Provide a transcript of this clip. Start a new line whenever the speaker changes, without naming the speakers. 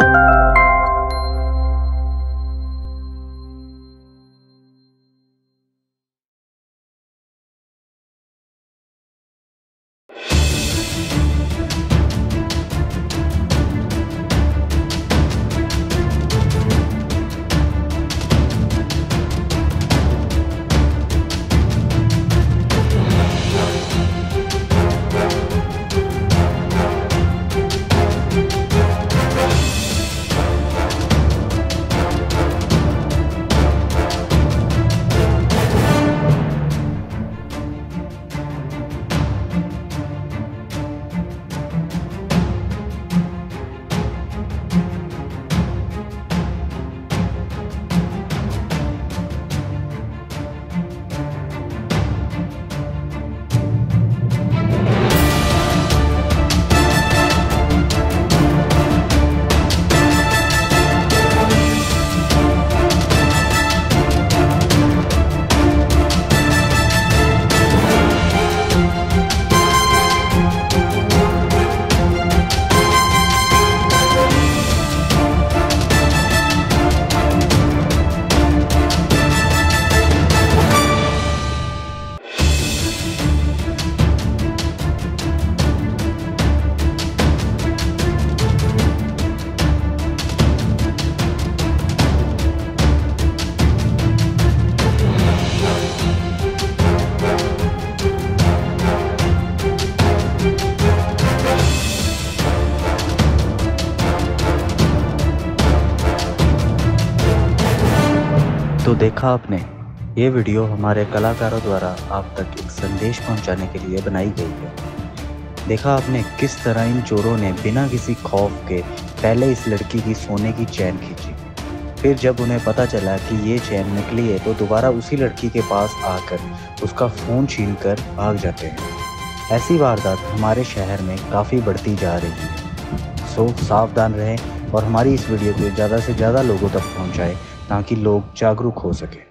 you. तो देखा आपने, ये वीडियो हमारे कलाकारों द्वारा आप तक एक संदेश पहुँचाने के लिए बनाई गई है। देखा आपने किस तरह इन चोरों ने बिना किसी खौफ के पहले इस लड़की की सोने की चैन खींची। फिर जब उन्हें पता चला कि ये चैन निकली है तो दोबारा उसी लड़की के पास आकर उसका फ़ोन छीन कर भाग जाते हैं। ऐसी वारदात हमारे शहर में काफ़ी बढ़ती जा रही है। सो सावधान रहें और हमारी इस वीडियो को ज़्यादा से ज़्यादा लोगों तक पहुँचाएँ। ताकि लोग जागरूक हो सकें।